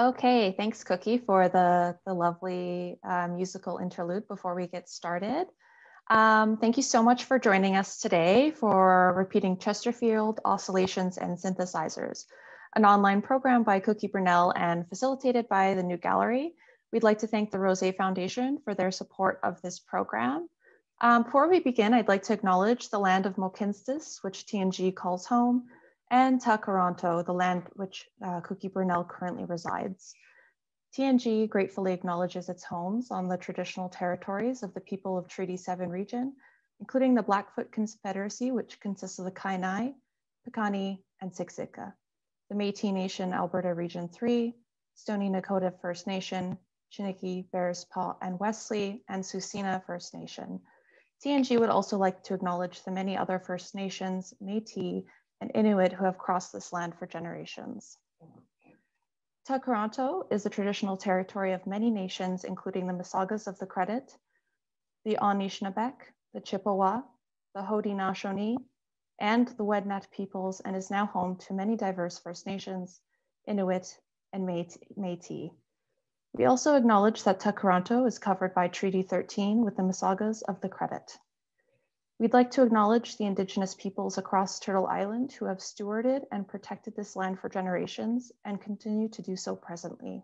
Okay, thanks Cookie for the, the lovely uh, musical interlude before we get started. Um, thank you so much for joining us today for repeating Chesterfield Oscillations and Synthesizers, an online program by Cookie Burnell and facilitated by the New Gallery. We'd like to thank the Rose Foundation for their support of this program. Um, before we begin, I'd like to acknowledge the land of Mohkinstsis, which TNG calls home, and Tkaronto, the land which uh, Cookie Burnell currently resides. TNG gratefully acknowledges its homes on the traditional territories of the people of Treaty 7 region, including the Blackfoot Confederacy, which consists of the Kainai, Piikani, and Siksika, the Métis Nation Alberta Region 3, Stoney Nakoda First Nation, Chiniki, Bearspaw, and Wesley, and Tsuut'ina First Nation. TNG would also like to acknowledge the many other First Nations, Métis, and Inuit who have crossed this land for generations. Tkaronto is the traditional territory of many nations, including the Mississaugas of the Credit, the Anishinabek, the Chippewa, the Haudenosaunee, and the Wendat peoples, and is now home to many diverse First Nations, Inuit, and Métis. We also acknowledge that Tkaronto is covered by Treaty 13 with the Mississaugas of the Credit. We'd like to acknowledge the Indigenous peoples across Turtle Island who have stewarded and protected this land for generations and continue to do so presently.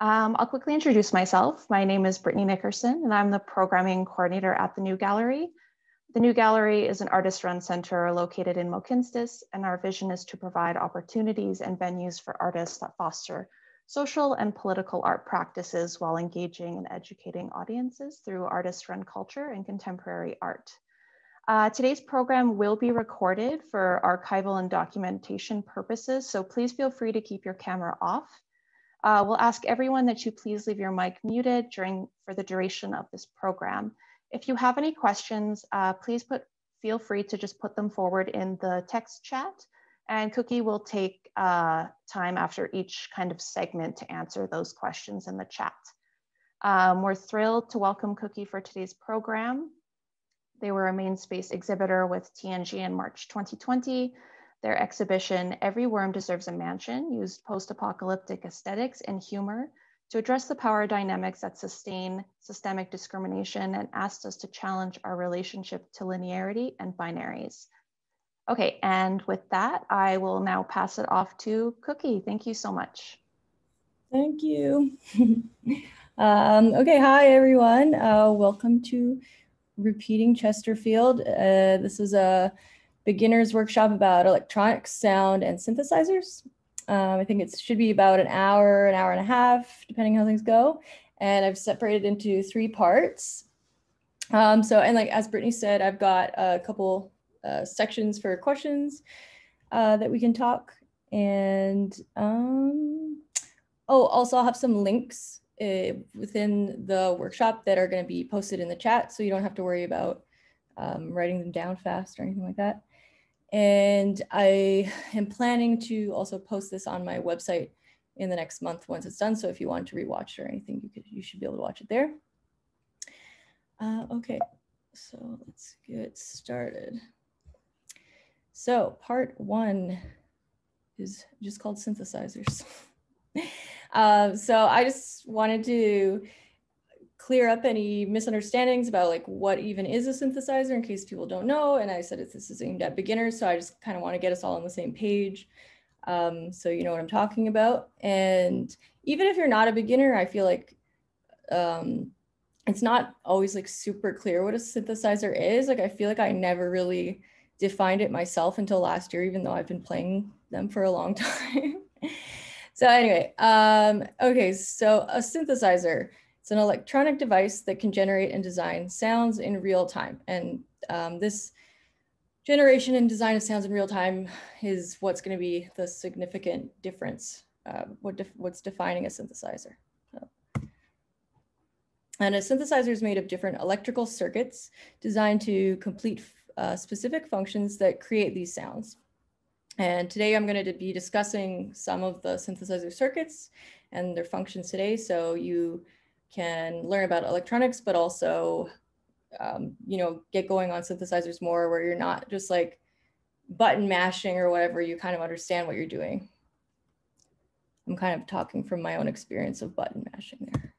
Um, I'll quickly introduce myself. My name is Brittany Nickerson and I'm the programming coordinator at the New Gallery. The New Gallery is an artist-run center located in Mohkinstsis and our vision is to provide opportunities and venues for artists that foster social and political art practices while engaging and educating audiences through artist-run culture and contemporary art. Uh, today's program will be recorded for archival and documentation purposes, so please feel free to keep your camera off. Uh, we'll ask everyone that you please leave your mic muted during for the duration of this program. If you have any questions, uh, please put feel free to just put them forward in the text chat and Cookie will take uh, time after each kind of segment to answer those questions in the chat. Um, we're thrilled to welcome Cookie for today's program. They were a main space exhibitor with TNG in March 2020. Their exhibition, Every Worm Deserves a Mansion, used post-apocalyptic aesthetics and humor to address the power dynamics that sustain systemic discrimination and asked us to challenge our relationship to linearity and binaries. Okay, and with that, I will now pass it off to Cookie. Thank you so much. Thank you. um, okay, hi everyone. Uh, welcome to repeating Chesterfield. Uh, this is a beginner's workshop about electronics, sound, and synthesizers. Um, I think it should be about an hour, an hour and a half, depending how things go. And I've separated into three parts. Um, so, and like, as Brittany said, I've got a couple uh, sections for questions uh, that we can talk. And um, oh, also I'll have some links uh, within the workshop that are going to be posted in the chat. So you don't have to worry about um, writing them down fast or anything like that. And I am planning to also post this on my website in the next month once it's done. So if you want to rewatch or anything, you could you should be able to watch it there. Uh, okay, so let's get started. So part one is just called synthesizers. um, so I just wanted to clear up any misunderstandings about like what even is a synthesizer in case people don't know. And I said this is aimed at beginners. So I just kind of want to get us all on the same page. Um, so you know what I'm talking about. And even if you're not a beginner, I feel like um, it's not always like super clear what a synthesizer is. Like I feel like I never really defined it myself until last year, even though I've been playing them for a long time. So anyway, um, okay, so a synthesizer, it's an electronic device that can generate and design sounds in real time. And um, this generation and design of sounds in real time is what's gonna be the significant difference, uh, what def what's defining a synthesizer. And a synthesizer is made of different electrical circuits designed to complete uh, specific functions that create these sounds. And today I'm going to be discussing some of the synthesizer circuits and their functions today. So you can learn about electronics, but also, um, you know, get going on synthesizers more where you're not just like button mashing or whatever, you kind of understand what you're doing. I'm kind of talking from my own experience of button mashing there.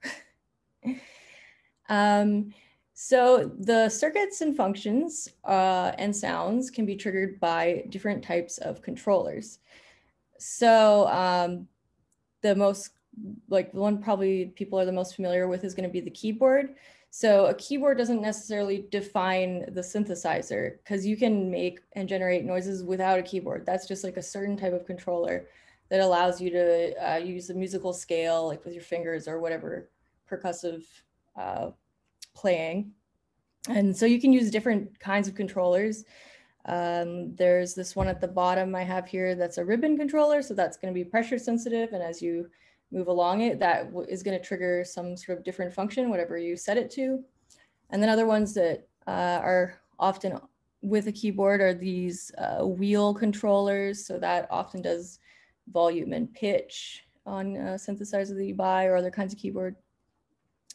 Um, so the circuits and functions uh, and sounds can be triggered by different types of controllers. So um, the most, like the one probably people are the most familiar with is gonna be the keyboard. So a keyboard doesn't necessarily define the synthesizer because you can make and generate noises without a keyboard. That's just like a certain type of controller that allows you to uh, use a musical scale like with your fingers or whatever percussive uh, playing. And so you can use different kinds of controllers. Um, there's this one at the bottom I have here that's a ribbon controller. So that's going to be pressure sensitive. And as you move along it, that is going to trigger some sort of different function, whatever you set it to. And then other ones that uh, are often with a keyboard are these uh, wheel controllers. So that often does volume and pitch on a synthesizer that you buy or other kinds of keyboard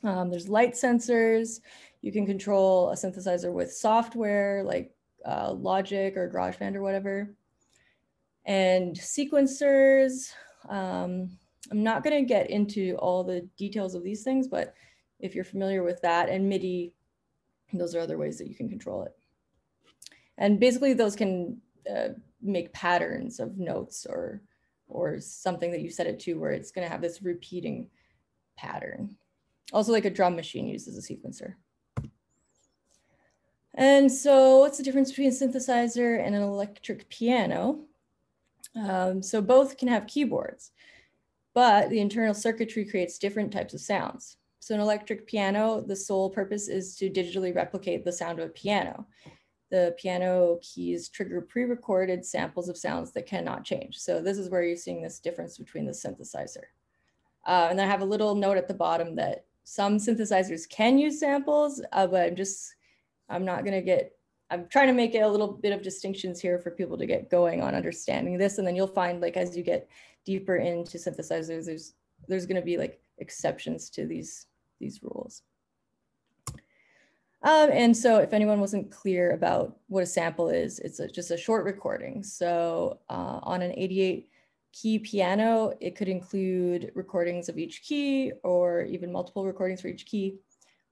um, there's light sensors. You can control a synthesizer with software like uh, Logic or GarageBand or whatever. And sequencers. Um, I'm not going to get into all the details of these things, but if you're familiar with that and MIDI, those are other ways that you can control it. And basically those can uh, make patterns of notes or, or something that you set it to where it's going to have this repeating pattern. Also like a drum machine uses a sequencer. And so what's the difference between a synthesizer and an electric piano? Um, so both can have keyboards, but the internal circuitry creates different types of sounds. So an electric piano, the sole purpose is to digitally replicate the sound of a piano. The piano keys trigger pre-recorded samples of sounds that cannot change. So this is where you're seeing this difference between the synthesizer. Uh, and I have a little note at the bottom that some synthesizers can use samples, uh, but I'm just, I'm not gonna get, I'm trying to make it a little bit of distinctions here for people to get going on understanding this. And then you'll find like, as you get deeper into synthesizers, there's, there's gonna be like exceptions to these, these rules. Um, and so if anyone wasn't clear about what a sample is, it's a, just a short recording. So uh, on an 88 key piano, it could include recordings of each key or even multiple recordings for each key,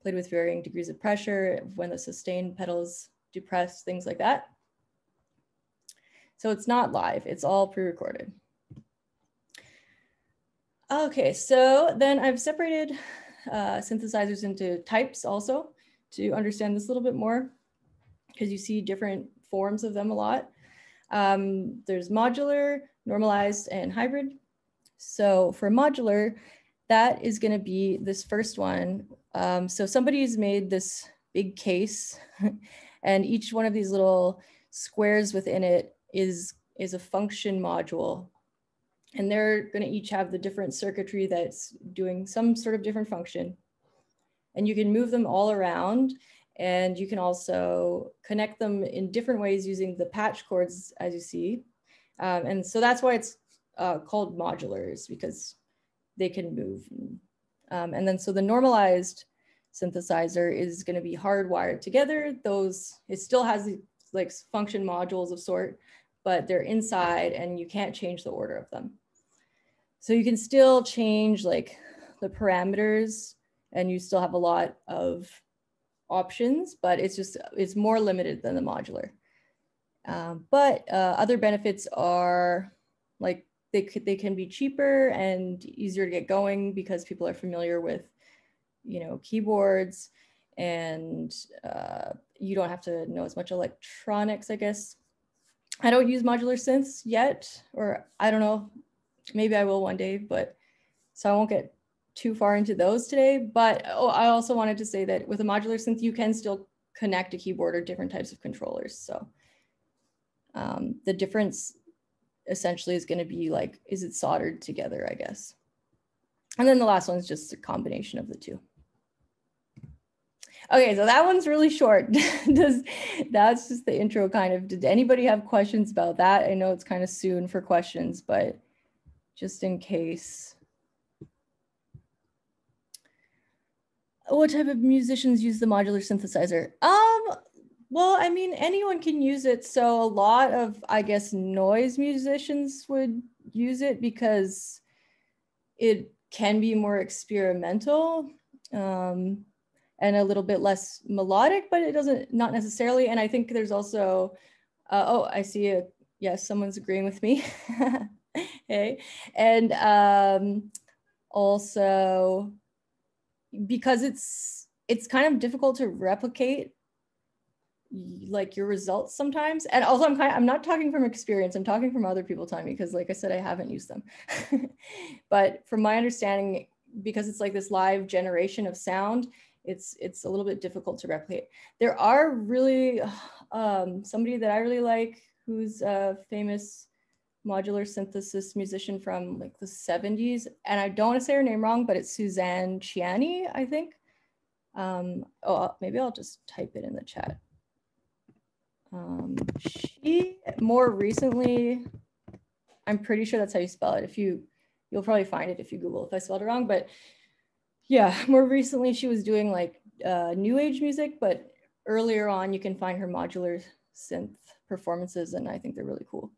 played with varying degrees of pressure when the sustain pedal is depressed, things like that. So it's not live, it's all pre-recorded. Okay, so then I've separated uh, synthesizers into types also to understand this a little bit more because you see different forms of them a lot. Um, there's modular, normalized, and hybrid. So for modular, that is going to be this first one. Um, so somebody's made this big case and each one of these little squares within it is, is a function module. And they're gonna each have the different circuitry that's doing some sort of different function. And you can move them all around and you can also connect them in different ways using the patch cords as you see. Um, and so that's why it's uh, called modulars because they can move. Um, and then so the normalized synthesizer is going to be hardwired together. Those, it still has like function modules of sort, but they're inside and you can't change the order of them. So you can still change like the parameters and you still have a lot of options, but it's just, it's more limited than the modular. Um, but uh, other benefits are like they, they can be cheaper and easier to get going because people are familiar with, you know, keyboards and uh, you don't have to know as much electronics, I guess. I don't use modular synths yet, or I don't know, maybe I will one day, but so I won't get too far into those today. But oh, I also wanted to say that with a modular synth, you can still connect a keyboard or different types of controllers. So um, the difference essentially is going to be like, is it soldered together, I guess. And then the last one is just a combination of the two. Okay, so that one's really short. Does that's just the intro kind of. Did anybody have questions about that? I know it's kind of soon for questions, but just in case. What type of musicians use the modular synthesizer? Um, well, I mean, anyone can use it. So a lot of, I guess, noise musicians would use it because it can be more experimental um, and a little bit less melodic, but it doesn't, not necessarily. And I think there's also, uh, oh, I see it. Yes, someone's agreeing with me. hey. And um, also because it's, it's kind of difficult to replicate like your results sometimes and also i'm kind of, i'm not talking from experience i'm talking from other people telling me because like i said i haven't used them. But from my understanding because it's like this live generation of sound it's it's a little bit difficult to replicate. There are really um, somebody that i really like who's a famous modular synthesis musician from like the 70s and i don't want to say her name wrong but it's suzanne ciani i think. Um, oh maybe i'll just type it in the chat um, she more recently, I'm pretty sure that's how you spell it. If you, you'll probably find it if you Google if I spelled it wrong. But yeah, more recently she was doing like uh, new age music, but earlier on you can find her modular synth performances, and I think they're really cool.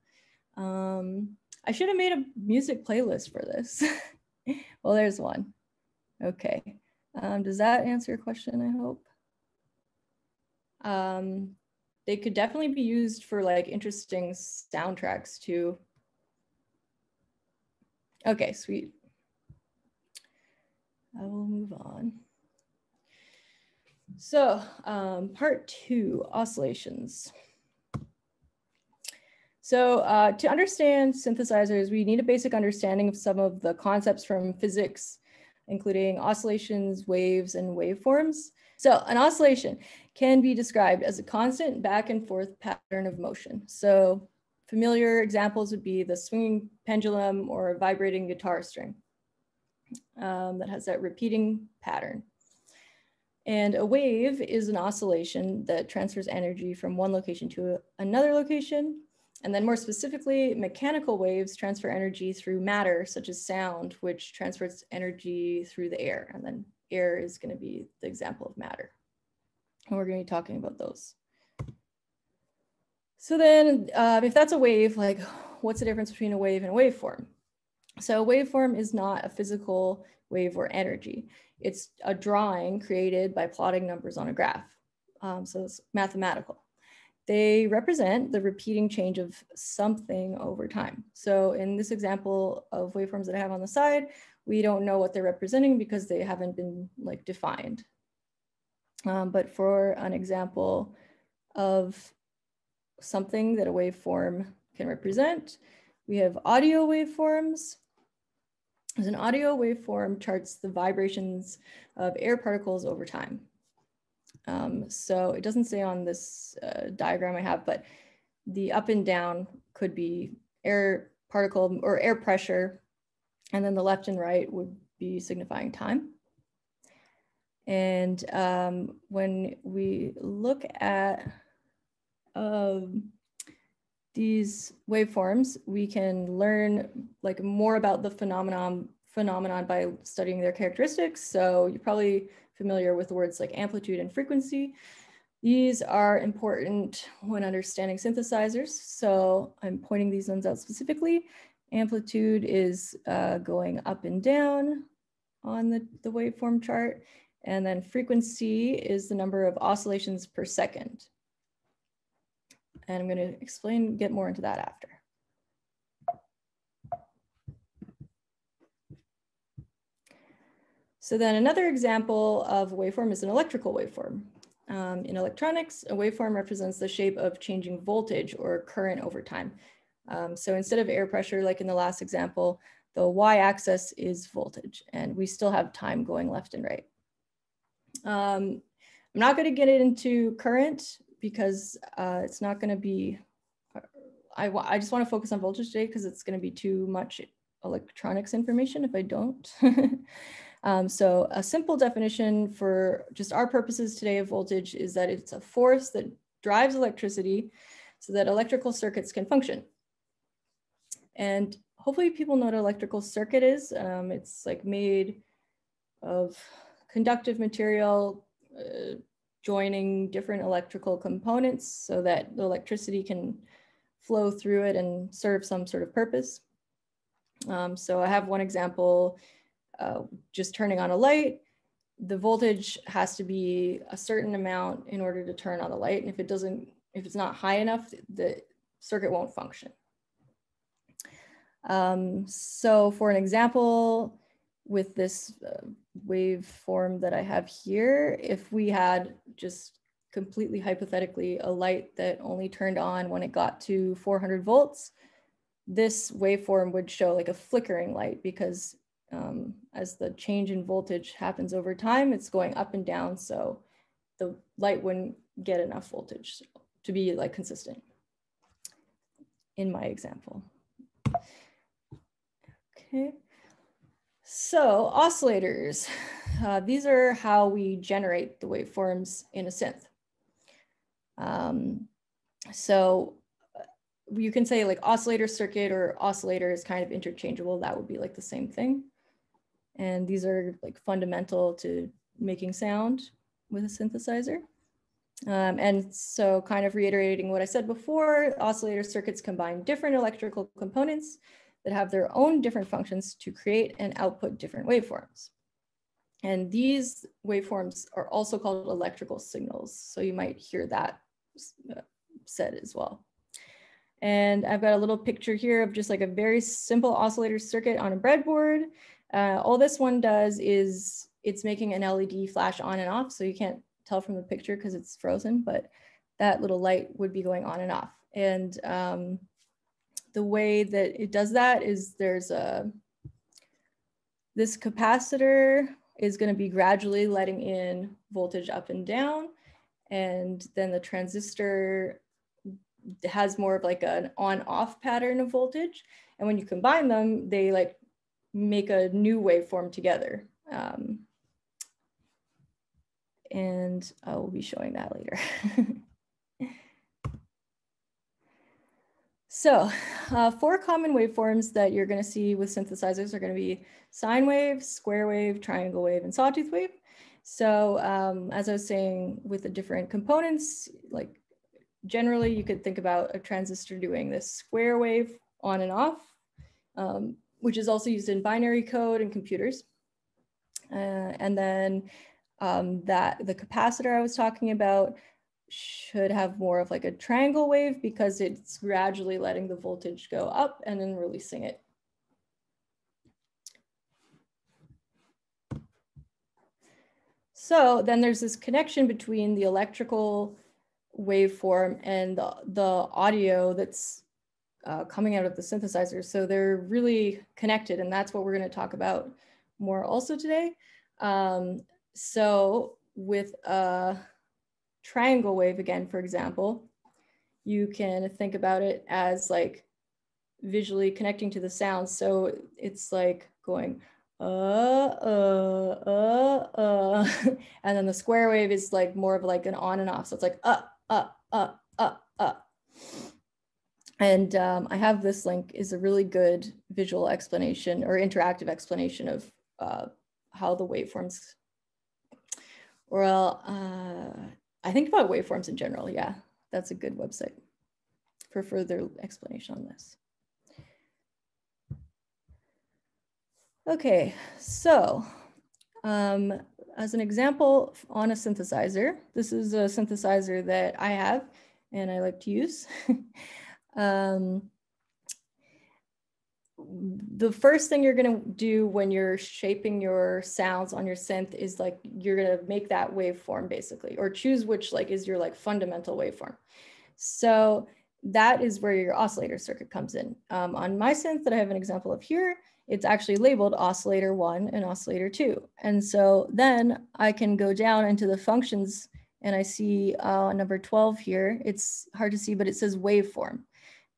Um, I should have made a music playlist for this. well, there's one. Okay. Um, does that answer your question? I hope. Um, they could definitely be used for like interesting soundtracks too. Okay, sweet. I will move on. So um, part two, oscillations. So uh, to understand synthesizers, we need a basic understanding of some of the concepts from physics, including oscillations, waves, and waveforms. So an oscillation can be described as a constant back and forth pattern of motion. So familiar examples would be the swinging pendulum or a vibrating guitar string um, that has that repeating pattern. And a wave is an oscillation that transfers energy from one location to another location. And then more specifically, mechanical waves transfer energy through matter, such as sound, which transfers energy through the air. And then air is gonna be the example of matter. And we're going to be talking about those. So then uh, if that's a wave, like what's the difference between a wave and a waveform? So a waveform is not a physical wave or energy. It's a drawing created by plotting numbers on a graph. Um, so it's mathematical. They represent the repeating change of something over time. So in this example of waveforms that I have on the side, we don't know what they're representing because they haven't been like defined. Um, but for an example of something that a waveform can represent, we have audio waveforms. As an audio waveform charts the vibrations of air particles over time. Um, so it doesn't say on this uh, diagram I have, but the up and down could be air particle or air pressure. And then the left and right would be signifying time. And um, when we look at um, these waveforms, we can learn like more about the phenomenon phenomenon by studying their characteristics. So you're probably familiar with words like amplitude and frequency. These are important when understanding synthesizers. So I'm pointing these ones out specifically. Amplitude is uh, going up and down on the, the waveform chart. And then frequency is the number of oscillations per second. And I'm gonna explain, get more into that after. So then another example of waveform is an electrical waveform. Um, in electronics, a waveform represents the shape of changing voltage or current over time. Um, so instead of air pressure, like in the last example, the y-axis is voltage, and we still have time going left and right. Um, I'm not going to get into current because uh, it's not going to be, I, I just want to focus on voltage today because it's going to be too much electronics information if I don't. Um, so a simple definition for just our purposes today of voltage is that it's a force that drives electricity so that electrical circuits can function. And hopefully people know what electrical circuit is. Um, it's like made of conductive material uh, joining different electrical components so that the electricity can flow through it and serve some sort of purpose. Um, so I have one example uh, just turning on a light, the voltage has to be a certain amount in order to turn on the light. And if it doesn't, if it's not high enough, the circuit won't function. Um, so for an example, with this uh, waveform that I have here, if we had just completely hypothetically a light that only turned on when it got to 400 volts, this waveform would show like a flickering light because um, as the change in voltage happens over time, it's going up and down. So the light wouldn't get enough voltage to be like consistent in my example. Okay. So oscillators, uh, these are how we generate the waveforms in a synth. Um, so uh, you can say like oscillator circuit or oscillator is kind of interchangeable. That would be like the same thing. And these are like fundamental to making sound with a synthesizer. Um, and so kind of reiterating what I said before, oscillator circuits combine different electrical components that have their own different functions to create and output different waveforms. And these waveforms are also called electrical signals. So you might hear that uh, said as well. And I've got a little picture here of just like a very simple oscillator circuit on a breadboard. Uh, all this one does is it's making an LED flash on and off. So you can't tell from the picture because it's frozen, but that little light would be going on and off. And um, the way that it does that is there's a, this capacitor is gonna be gradually letting in voltage up and down. And then the transistor has more of like an on off pattern of voltage. And when you combine them, they like make a new waveform together. Um, and I will be showing that later. so uh, four common waveforms that you're gonna see with synthesizers are gonna be sine wave, square wave, triangle wave, and sawtooth wave. So um, as I was saying, with the different components, like generally you could think about a transistor doing this square wave on and off. Um, which is also used in binary code and computers. Uh, and then um, that the capacitor I was talking about should have more of like a triangle wave because it's gradually letting the voltage go up and then releasing it. So then there's this connection between the electrical waveform and the, the audio that's uh, coming out of the synthesizer. So they're really connected and that's what we're gonna talk about more also today. Um, so with a triangle wave again, for example, you can think about it as like visually connecting to the sound. So it's like going, uh, uh, uh, uh. and then the square wave is like more of like an on and off. So it's like, uh, uh, uh, uh, uh. And um, I have this link is a really good visual explanation or interactive explanation of uh, how the waveforms, well, uh, I think about waveforms in general. Yeah, that's a good website for further explanation on this. Okay, so um, as an example on a synthesizer, this is a synthesizer that I have and I like to use. um, the first thing you're going to do when you're shaping your sounds on your synth is like you're going to make that waveform basically or choose which like is your like fundamental waveform. So that is where your oscillator circuit comes in. Um, on my synth that i have an example of here it's actually labeled oscillator one and oscillator two. And so then i can go down into the functions and i see uh, number 12 here. It's hard to see but it says waveform.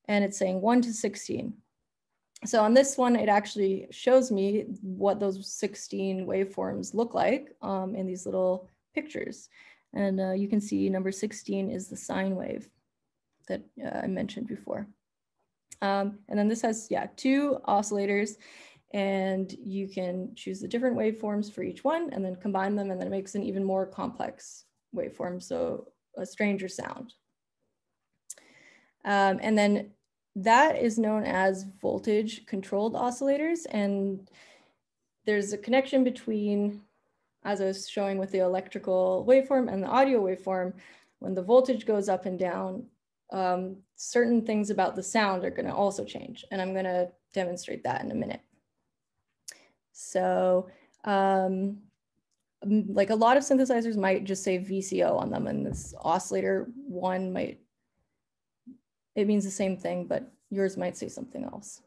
And it's saying 1 to 16 so on this one, it actually shows me what those 16 waveforms look like um, in these little pictures. And uh, you can see number 16 is the sine wave that uh, I mentioned before. Um, and then this has, yeah, two oscillators and you can choose the different waveforms for each one and then combine them and then it makes an even more complex waveform, so a stranger sound. Um, and then that is known as voltage controlled oscillators. And there's a connection between, as I was showing with the electrical waveform and the audio waveform, when the voltage goes up and down, um, certain things about the sound are gonna also change. And I'm gonna demonstrate that in a minute. So um, like a lot of synthesizers might just say VCO on them and this oscillator one might it means the same thing, but yours might say something else.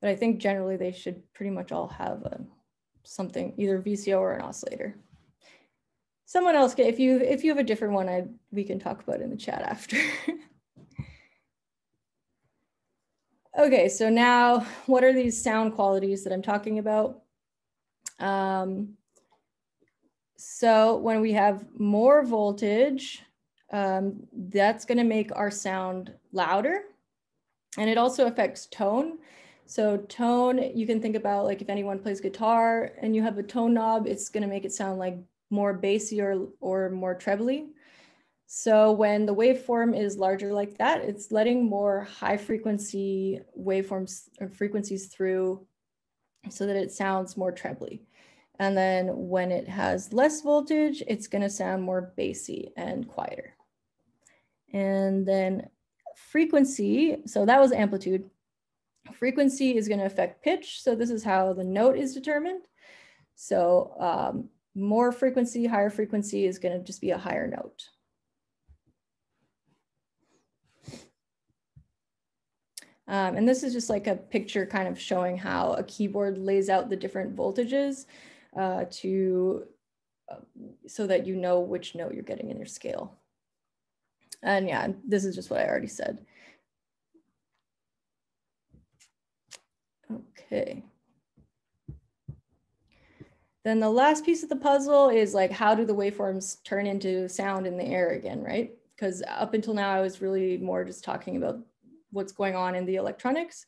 But I think generally they should pretty much all have a, something, either VCO or an oscillator. Someone else, if you if you have a different one, I we can talk about in the chat after. okay, so now what are these sound qualities that I'm talking about? Um, so when we have more voltage, um, that's going to make our sound louder. And it also affects tone. So tone, you can think about like if anyone plays guitar and you have a tone knob, it's going to make it sound like more bassy or, or more trebly. So when the waveform is larger like that, it's letting more high frequency waveforms or frequencies through so that it sounds more trebly. And then when it has less voltage, it's gonna sound more bassy and quieter. And then frequency, so that was amplitude. Frequency is gonna affect pitch. So this is how the note is determined. So um, more frequency, higher frequency is gonna just be a higher note. Um, and this is just like a picture kind of showing how a keyboard lays out the different voltages uh, to uh, so that you know which note you're getting in your scale. And yeah, this is just what I already said. Okay. Then the last piece of the puzzle is like, how do the waveforms turn into sound in the air again, right? Because up until now, I was really more just talking about what's going on in the electronics.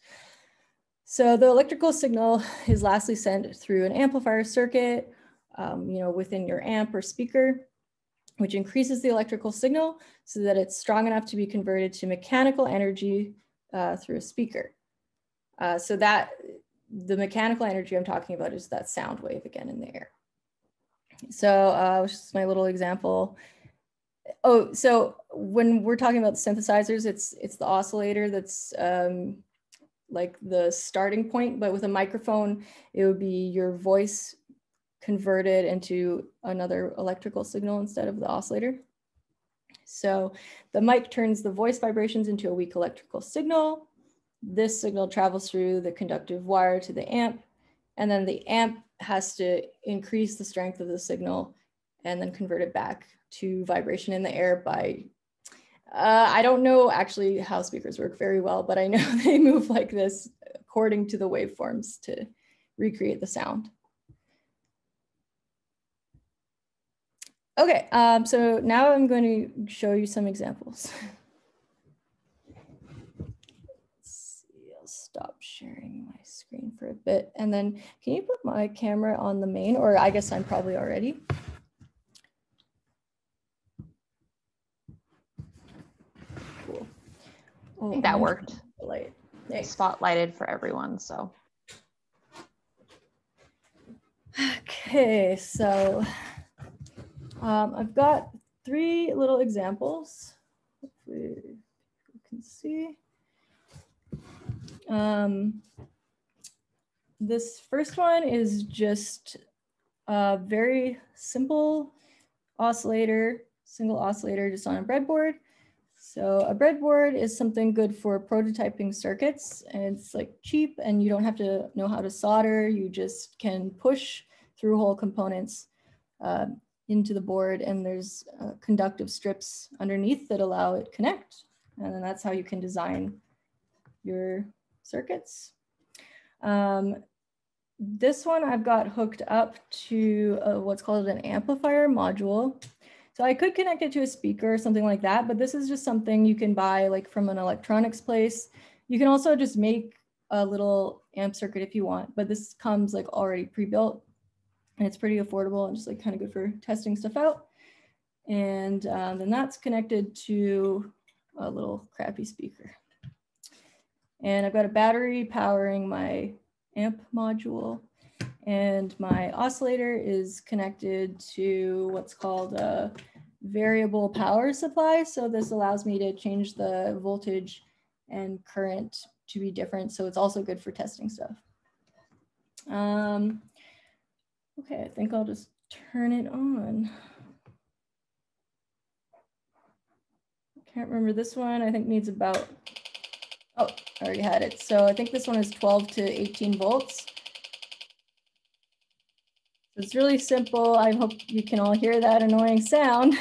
So the electrical signal is lastly sent through an amplifier circuit, um, you know, within your amp or speaker, which increases the electrical signal so that it's strong enough to be converted to mechanical energy uh, through a speaker. Uh, so that the mechanical energy I'm talking about is that sound wave again in the air. So uh, is my little example. Oh, so when we're talking about the synthesizers, it's it's the oscillator that's um, like the starting point, but with a microphone, it would be your voice converted into another electrical signal instead of the oscillator. So the mic turns the voice vibrations into a weak electrical signal. This signal travels through the conductive wire to the amp, and then the amp has to increase the strength of the signal and then convert it back to vibration in the air by, uh, I don't know actually how speakers work very well, but I know they move like this according to the waveforms to recreate the sound. Okay, um, so now I'm going to show you some examples. Let's see, I'll stop sharing my screen for a bit. And then can you put my camera on the main, or I guess I'm probably already. Cool. Oh, I think that worked. Light. Spotlighted for everyone, so. Okay, so um, I've got three little examples. Hopefully you can see. Um, this first one is just a very simple oscillator, single oscillator just on a breadboard. So a breadboard is something good for prototyping circuits and it's like cheap and you don't have to know how to solder. You just can push through hole components uh, into the board and there's uh, conductive strips underneath that allow it connect. And then that's how you can design your circuits. Um, this one I've got hooked up to uh, what's called an amplifier module. So I could connect it to a speaker or something like that, but this is just something you can buy like from an electronics place. You can also just make a little amp circuit if you want, but this comes like already pre-built and it's pretty affordable and just like kind of good for testing stuff out. And um, then that's connected to a little crappy speaker. And I've got a battery powering my amp module and my oscillator is connected to what's called a variable power supply. So this allows me to change the voltage and current to be different. So it's also good for testing stuff. Um, Okay, I think I'll just turn it on. Can't remember this one. I think needs about, oh, I already had it. So I think this one is 12 to 18 volts. It's really simple. I hope you can all hear that annoying sound.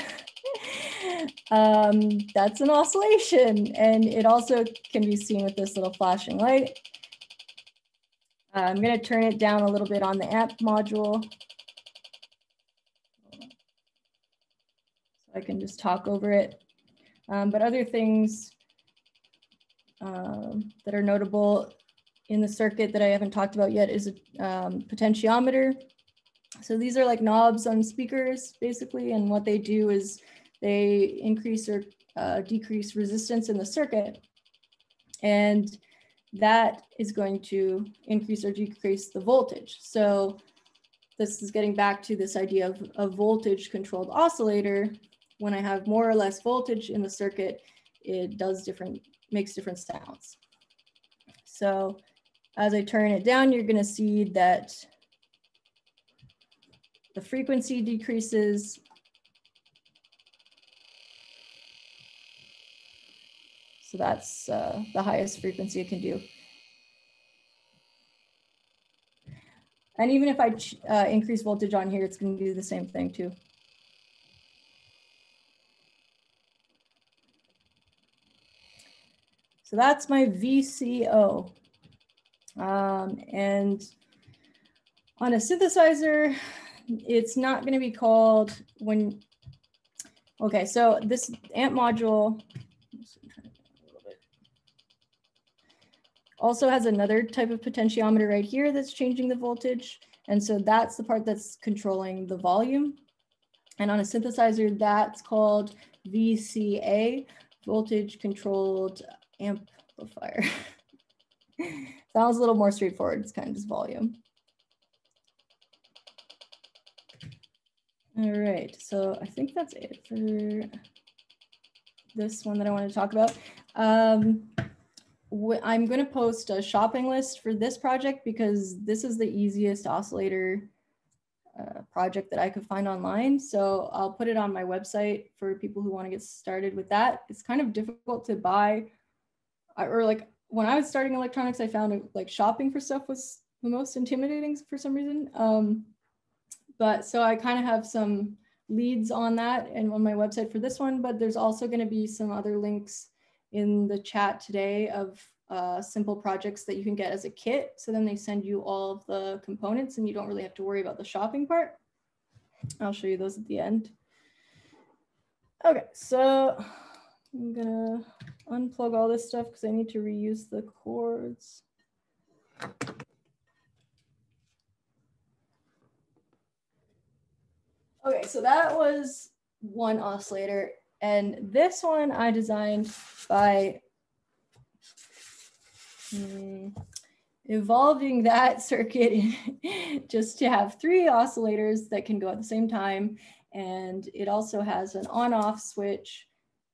um, that's an oscillation. And it also can be seen with this little flashing light. Uh, I'm going to turn it down a little bit on the amp module. So I can just talk over it. Um, but other things um, that are notable in the circuit that I haven't talked about yet is a um, potentiometer. So these are like knobs on speakers basically, and what they do is they increase or uh, decrease resistance in the circuit. And that is going to increase or decrease the voltage. So this is getting back to this idea of a voltage controlled oscillator. When I have more or less voltage in the circuit, it does different, makes different sounds. So as I turn it down, you're gonna see that the frequency decreases So that's uh, the highest frequency it can do. And even if I uh, increase voltage on here, it's going to do the same thing too. So that's my VCO. Um, and on a synthesizer, it's not going to be called when, okay, so this amp module also has another type of potentiometer right here that's changing the voltage. And so that's the part that's controlling the volume. And on a synthesizer, that's called VCA, voltage controlled amplifier. Sounds a little more straightforward. It's kind of just volume. All right, so I think that's it for this one that I want to talk about. Um, I'm going to post a shopping list for this project because this is the easiest oscillator uh, project that I could find online. So I'll put it on my website for people who want to get started with that. It's kind of difficult to buy or like when I was starting electronics, I found like shopping for stuff was the most intimidating for some reason. Um, but so I kind of have some leads on that and on my website for this one, but there's also going to be some other links in the chat today of uh, simple projects that you can get as a kit. So then they send you all of the components and you don't really have to worry about the shopping part. I'll show you those at the end. Okay, so I'm gonna unplug all this stuff because I need to reuse the cords. Okay, so that was one oscillator. And this one I designed by hmm, evolving that circuit just to have three oscillators that can go at the same time. And it also has an on off switch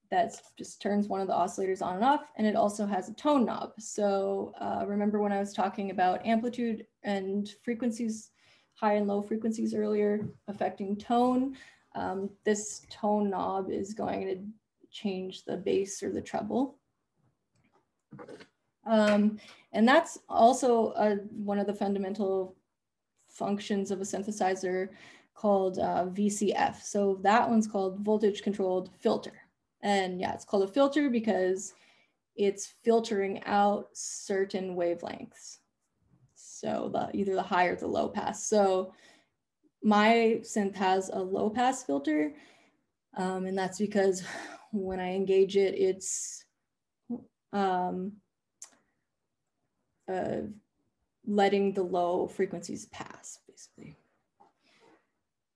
that just turns one of the oscillators on and off. And it also has a tone knob. So uh, remember when I was talking about amplitude and frequencies, high and low frequencies earlier affecting tone. Um, this tone knob is going to change the bass or the treble. Um, and that's also a, one of the fundamental functions of a synthesizer called uh, VCF. So that one's called voltage controlled filter. And yeah, it's called a filter because it's filtering out certain wavelengths. So the either the high or the low pass. So my synth has a low pass filter. Um, and that's because when I engage it, it's um, uh, letting the low frequencies pass, basically.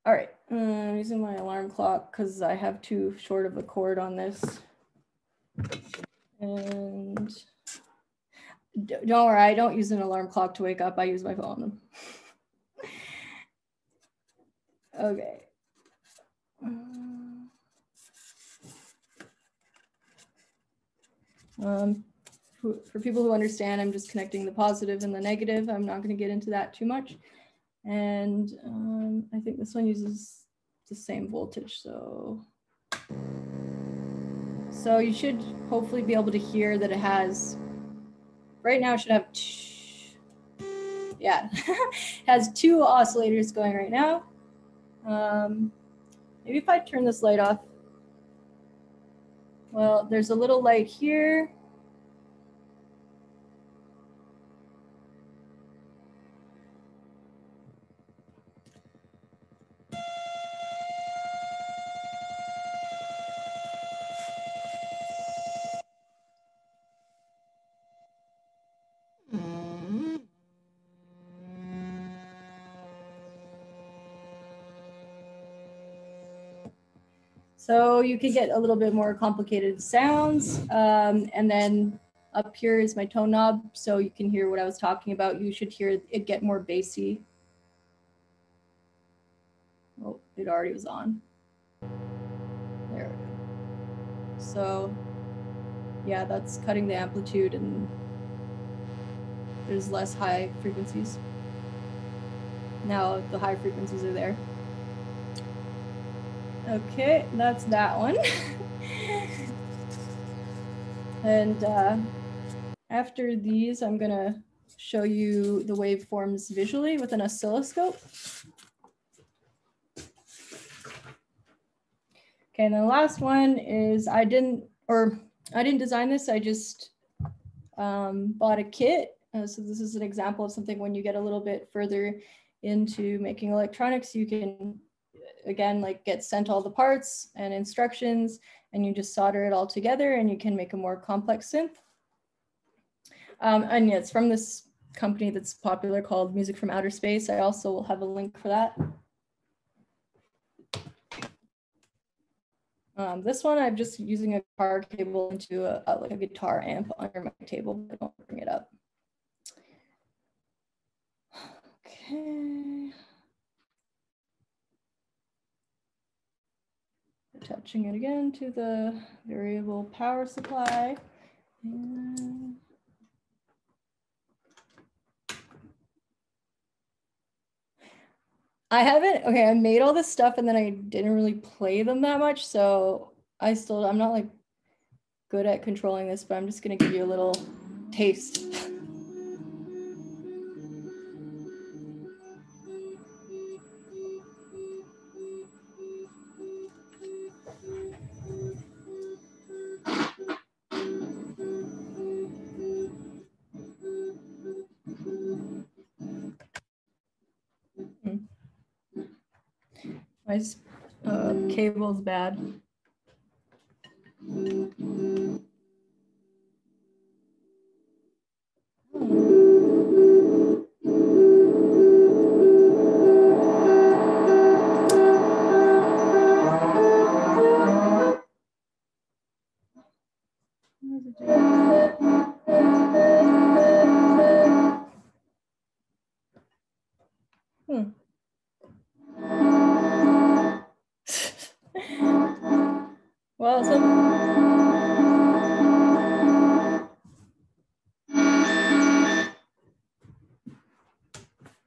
All right, uh, I'm using my alarm clock because I have too short of a cord on this. And don't worry, I don't use an alarm clock to wake up. I use my phone. okay. Um, for people who understand, I'm just connecting the positive and the negative. I'm not going to get into that too much. And um, I think this one uses the same voltage. So, so you should hopefully be able to hear that it has, right now it should have, yeah, has two oscillators going right now. Um, maybe if I turn this light off, well, there's a little light here So you can get a little bit more complicated sounds. Um, and then up here is my tone knob. So you can hear what I was talking about. You should hear it get more bassy. Oh, it already was on. There we go. So yeah, that's cutting the amplitude and there's less high frequencies. Now the high frequencies are there. Okay, that's that one. and uh, after these, I'm gonna show you the waveforms visually with an oscilloscope. Okay, and the last one is I didn't, or I didn't design this, I just um, bought a kit. Uh, so this is an example of something when you get a little bit further into making electronics, you can again, like get sent all the parts and instructions and you just solder it all together and you can make a more complex synth. Um, and yeah, it's from this company that's popular called Music from Outer Space. I also will have a link for that. Um, this one, I'm just using a guitar cable into a, a, like a guitar amp under my table, but I don't bring it up. Okay. Attaching it again to the variable power supply. And I haven't, okay, I made all this stuff and then I didn't really play them that much. So I still, I'm not like good at controlling this, but I'm just gonna give you a little taste. My uh, cable's bad.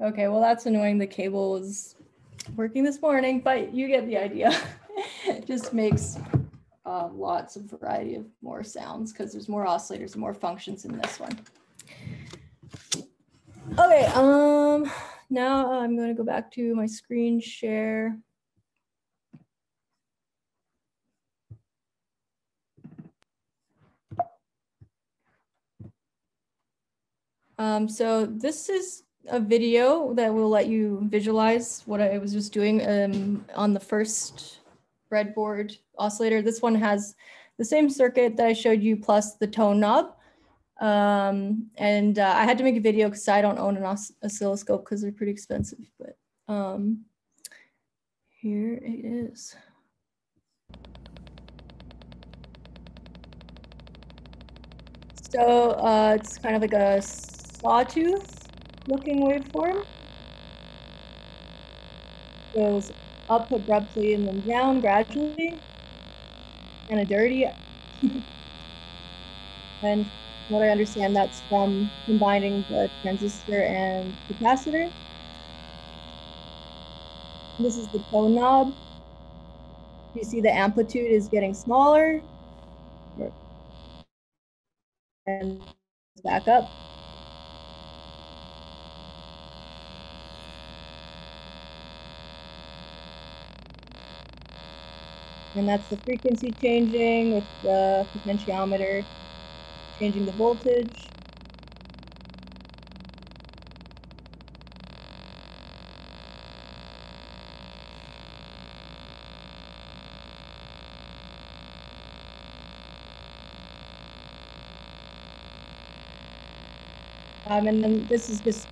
Okay, well, that's annoying. The cable was working this morning, but you get the idea. it just makes uh, lots of variety of more sounds because there's more oscillators and more functions in this one. Okay, um, now I'm going to go back to my screen share. Um, so this is a video that will let you visualize what I was just doing um, on the first breadboard oscillator. This one has the same circuit that I showed you plus the tone knob. Um, and uh, I had to make a video because I don't own an os oscilloscope because they're pretty expensive. But um, here it is. So uh, it's kind of like a sawtooth looking waveform. Goes up abruptly and then down gradually. Kind of dirty. and what I understand, that's from combining the transistor and capacitor. This is the tone knob. You see the amplitude is getting smaller. And back up. And that's the frequency changing with the potentiometer, changing the voltage. Um, and then this is just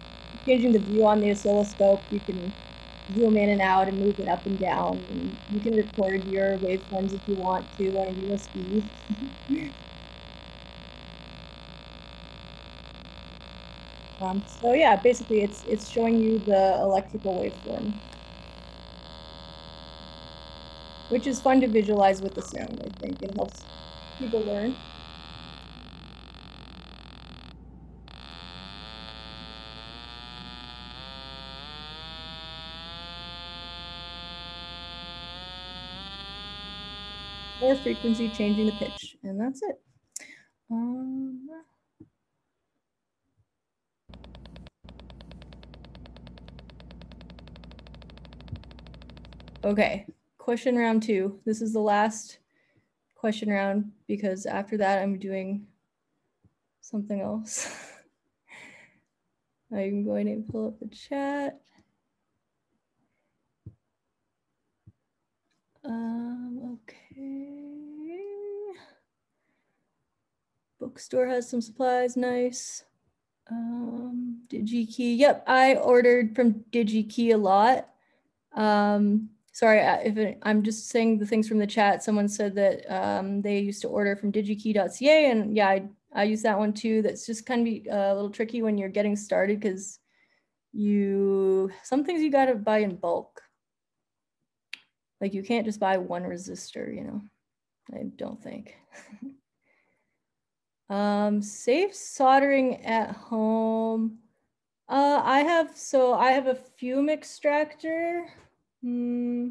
changing the view on the oscilloscope. You can zoom in and out and move it up and down. And you can record your waveforms if you want to on a USB. um, so yeah, basically it's it's showing you the electrical waveform, which is fun to visualize with the sound. I think it helps people learn. Or frequency changing the pitch, and that's it. Um, okay, question round two. This is the last question round because after that I'm doing something else. I'm going to pull up the chat. Um, okay. Bookstore has some supplies, nice. Um, DigiKey, yep, I ordered from DigiKey a lot. Um, sorry, if it, I'm just saying the things from the chat. Someone said that um, they used to order from digikey.ca and yeah, I, I use that one too. That's just kind of be a little tricky when you're getting started because you, some things you got to buy in bulk. Like you can't just buy one resistor, you know, I don't think. um, safe soldering at home. Uh, I have, so I have a fume extractor. Hmm.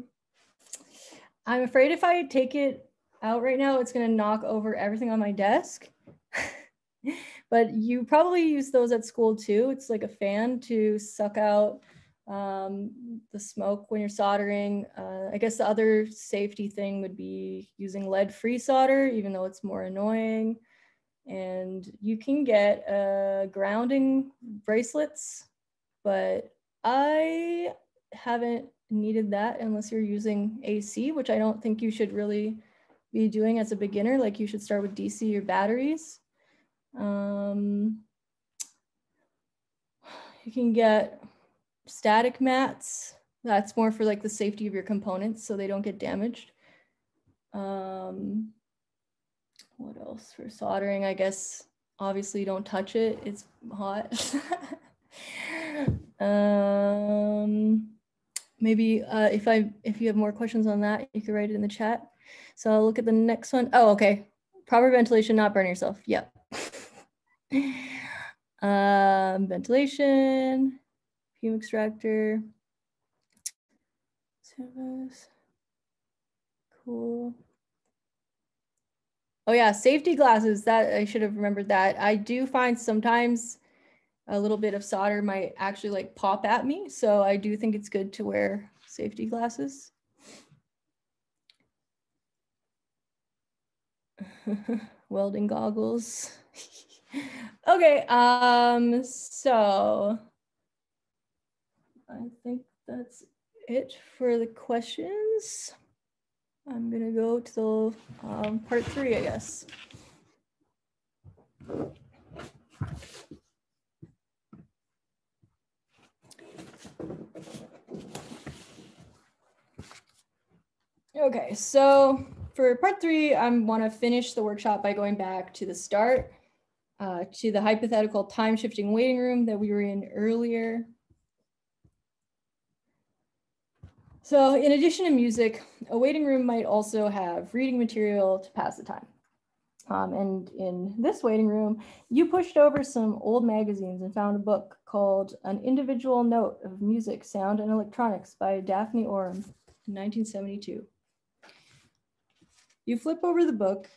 I'm afraid if I take it out right now, it's gonna knock over everything on my desk. but you probably use those at school too. It's like a fan to suck out um, the smoke when you're soldering. Uh, I guess the other safety thing would be using lead-free solder, even though it's more annoying. And you can get uh, grounding bracelets, but I haven't needed that unless you're using AC, which I don't think you should really be doing as a beginner. Like you should start with DC or batteries. Um, you can get static mats. That's more for like the safety of your components so they don't get damaged. Um, what else for soldering? I guess obviously don't touch it. It's hot. um, maybe uh, if I if you have more questions on that, you can write it in the chat. So I'll look at the next one. Oh, okay. Proper ventilation, not burn yourself. Yep. um, ventilation, fume extractor. Service. Cool. Oh yeah, safety glasses. That I should have remembered that. I do find sometimes a little bit of solder might actually like pop at me. So I do think it's good to wear safety glasses. Welding goggles. okay, um, so I think that's it for the questions. I'm gonna go to the um, part three, I guess. Okay, so for part three, I want to finish the workshop by going back to the start, uh, to the hypothetical time shifting waiting room that we were in earlier. So in addition to music, a waiting room might also have reading material to pass the time. Um, and in this waiting room, you pushed over some old magazines and found a book called An Individual Note of Music, Sound, and Electronics by Daphne Oram in 1972. You flip over the book,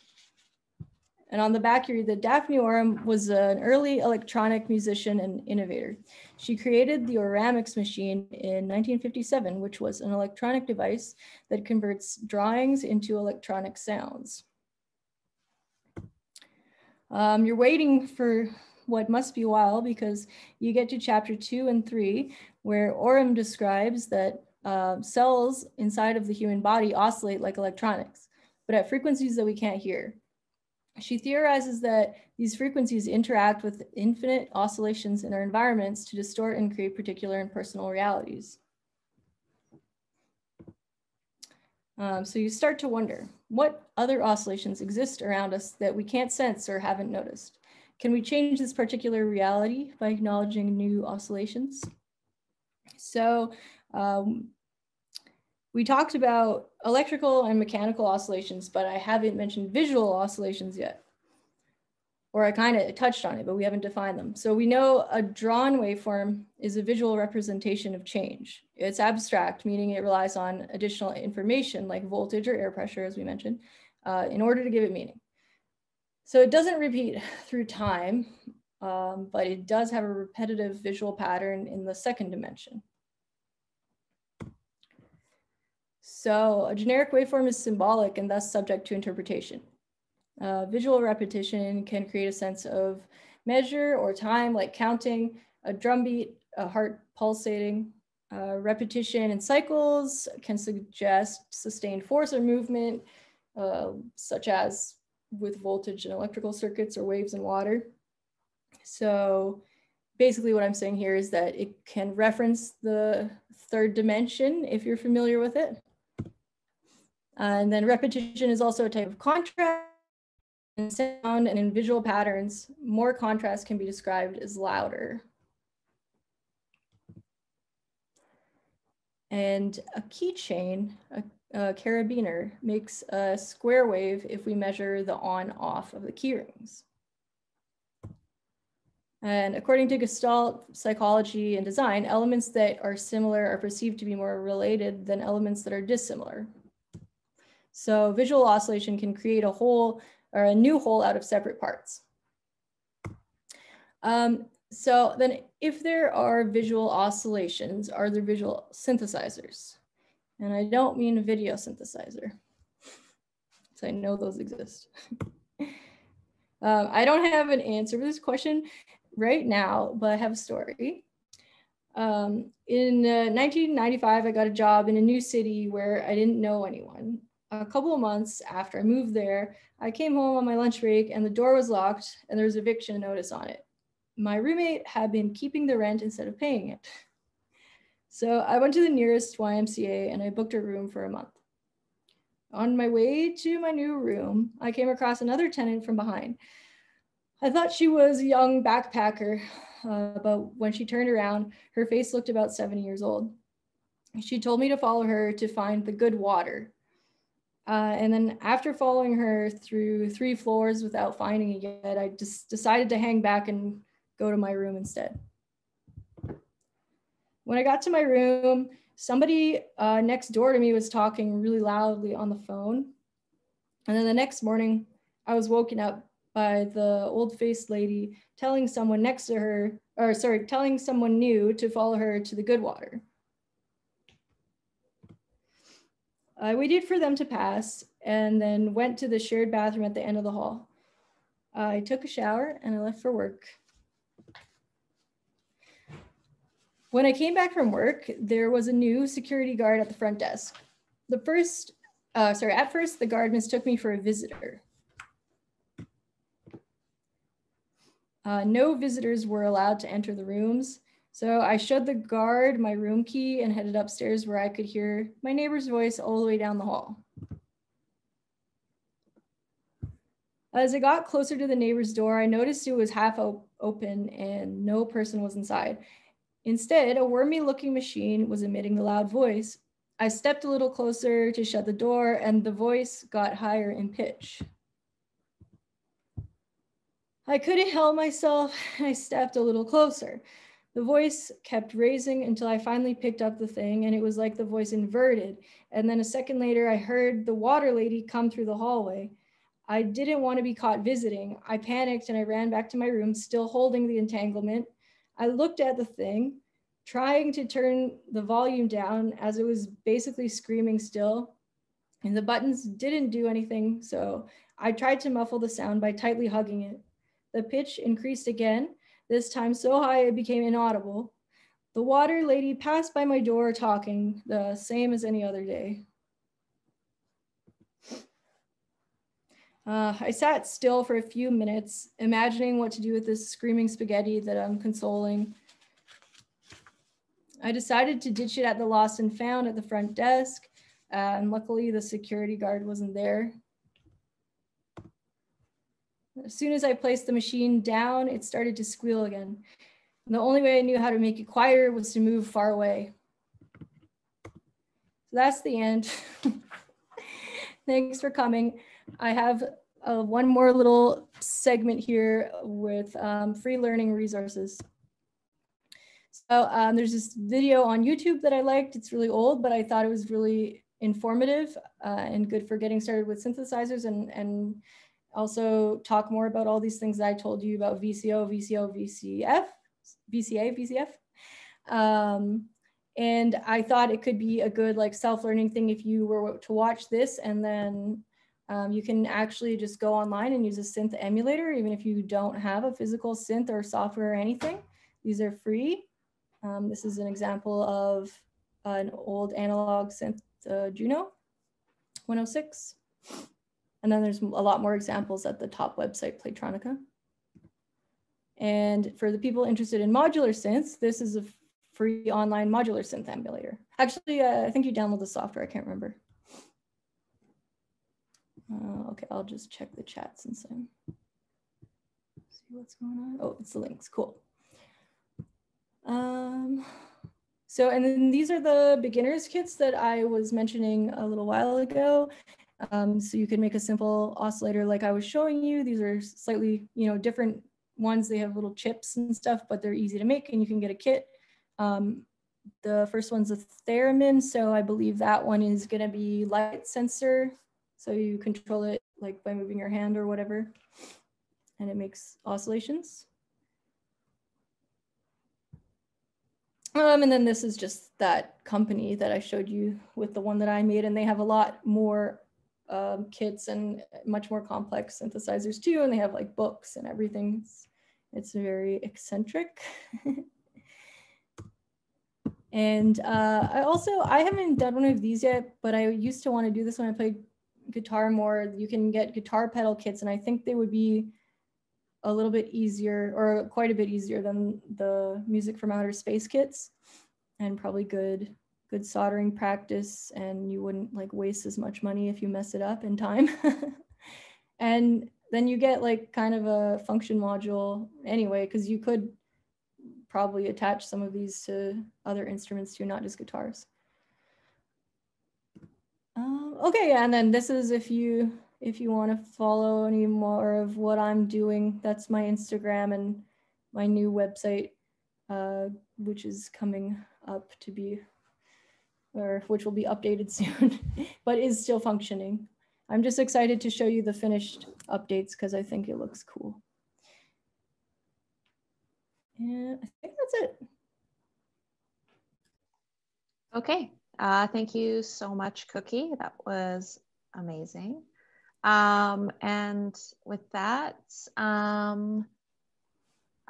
and on the back, you read that Daphne Oram was an early electronic musician and innovator. She created the Oramics machine in 1957, which was an electronic device that converts drawings into electronic sounds. Um, you're waiting for what must be a while because you get to chapter two and three, where Oram describes that uh, cells inside of the human body oscillate like electronics but at frequencies that we can't hear. She theorizes that these frequencies interact with infinite oscillations in our environments to distort and create particular and personal realities. Um, so you start to wonder, what other oscillations exist around us that we can't sense or haven't noticed? Can we change this particular reality by acknowledging new oscillations? So um, we talked about electrical and mechanical oscillations, but I haven't mentioned visual oscillations yet. Or I kind of touched on it, but we haven't defined them. So we know a drawn waveform is a visual representation of change. It's abstract, meaning it relies on additional information like voltage or air pressure, as we mentioned, uh, in order to give it meaning. So it doesn't repeat through time, um, but it does have a repetitive visual pattern in the second dimension. So a generic waveform is symbolic and thus subject to interpretation. Uh, visual repetition can create a sense of measure or time, like counting, a drum beat, a heart pulsating. Uh, repetition in cycles can suggest sustained force or movement, uh, such as with voltage in electrical circuits or waves in water. So basically what I'm saying here is that it can reference the third dimension if you're familiar with it. Uh, and then repetition is also a type of contrast in sound and in visual patterns. More contrast can be described as louder. And a keychain, a, a carabiner, makes a square wave if we measure the on-off of the keyrings. And according to Gestalt psychology and design, elements that are similar are perceived to be more related than elements that are dissimilar. So visual oscillation can create a whole or a new whole out of separate parts. Um, so then if there are visual oscillations, are there visual synthesizers? And I don't mean a video synthesizer. So I know those exist. um, I don't have an answer for this question right now, but I have a story. Um, in uh, 1995, I got a job in a new city where I didn't know anyone. A couple of months after I moved there, I came home on my lunch break and the door was locked and there was eviction notice on it. My roommate had been keeping the rent instead of paying it. So I went to the nearest YMCA and I booked a room for a month. On my way to my new room, I came across another tenant from behind. I thought she was a young backpacker, uh, but when she turned around, her face looked about 70 years old. She told me to follow her to find the good water. Uh, and then after following her through three floors without finding it yet, I just decided to hang back and go to my room instead. When I got to my room, somebody uh, next door to me was talking really loudly on the phone. And then the next morning, I was woken up by the old faced lady telling someone next to her, or sorry, telling someone new to follow her to the good water. I waited for them to pass and then went to the shared bathroom at the end of the hall. I took a shower and I left for work. When I came back from work, there was a new security guard at the front desk. The first, uh, sorry, at first, the guard mistook me for a visitor. Uh, no visitors were allowed to enter the rooms. So I showed the guard my room key and headed upstairs where I could hear my neighbor's voice all the way down the hall. As I got closer to the neighbor's door, I noticed it was half op open and no person was inside. Instead, a wormy looking machine was emitting the loud voice. I stepped a little closer to shut the door and the voice got higher in pitch. I couldn't help myself. I stepped a little closer. The voice kept raising until I finally picked up the thing and it was like the voice inverted. And then a second later, I heard the water lady come through the hallway. I didn't want to be caught visiting. I panicked and I ran back to my room, still holding the entanglement. I looked at the thing, trying to turn the volume down as it was basically screaming still. And the buttons didn't do anything, so I tried to muffle the sound by tightly hugging it. The pitch increased again, this time so high it became inaudible. The water lady passed by my door talking, the same as any other day. Uh, I sat still for a few minutes, imagining what to do with this screaming spaghetti that I'm consoling. I decided to ditch it at the lost and found at the front desk, uh, and luckily the security guard wasn't there. As soon as I placed the machine down, it started to squeal again. And the only way I knew how to make it quieter was to move far away. So that's the end. Thanks for coming. I have uh, one more little segment here with um, free learning resources. So um, there's this video on YouTube that I liked. It's really old, but I thought it was really informative uh, and good for getting started with synthesizers and, and also talk more about all these things that I told you about VCO, VCO, VCF, VCA, VCF. Um, and I thought it could be a good like self-learning thing if you were to watch this and then um, you can actually just go online and use a synth emulator, even if you don't have a physical synth or software or anything. These are free. Um, this is an example of an old analog synth uh, Juno 106. And then there's a lot more examples at the top website, Playtronica. And for the people interested in modular synths, this is a free online modular synth emulator. Actually, uh, I think you download the software, I can't remember. Uh, okay, I'll just check the chat since I'm see what's going on. Oh, it's the links. Cool. Um, so, and then these are the beginners kits that I was mentioning a little while ago. Um, so you can make a simple oscillator like I was showing you. These are slightly, you know, different ones. They have little chips and stuff, but they're easy to make and you can get a kit. Um, the first one's a theremin. So I believe that one is gonna be light sensor so you control it like by moving your hand or whatever, and it makes oscillations. Um, and then this is just that company that I showed you with the one that I made, and they have a lot more um, kits and much more complex synthesizers too, and they have like books and everything. It's, it's very eccentric. And uh, I also, I haven't done one of these yet, but I used to want to do this when I played guitar more. You can get guitar pedal kits, and I think they would be a little bit easier or quite a bit easier than the music from outer space kits and probably good good soldering practice and you wouldn't like waste as much money if you mess it up in time. And then you get like kind of a function module anyway because you could probably attach some of these to other instruments too not just guitars. Um, okay yeah, and then this is if you if you want to follow any more of what I'm doing, that's my Instagram and my new website, uh, which is coming up to be, or which will be updated soon, but is still functioning. I'm just excited to show you the finished updates because I think it looks cool. And I think that's it. Okay, uh, thank you so much, Cookie. That was amazing. Um, and with that, um,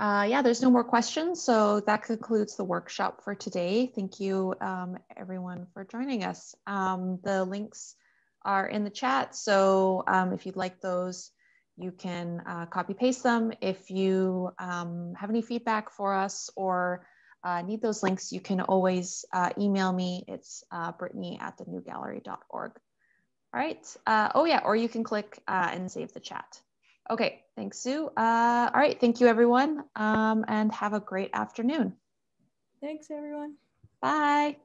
uh, yeah, there's no more questions. So that concludes the workshop for today. Thank you, um, everyone, for joining us. Um, the links are in the chat. So um, if you'd like those, you can uh, copy paste them. If you um, have any feedback for us or uh, need those links, you can always uh, email me. It's uh, brittany at the thenewgallery.org. All right. Uh, oh, yeah. Or you can click and save the chat. Okay. Thanks, Sue. Uh, all right. Thank you, everyone. Um, and have a great afternoon. Thanks, everyone. Bye.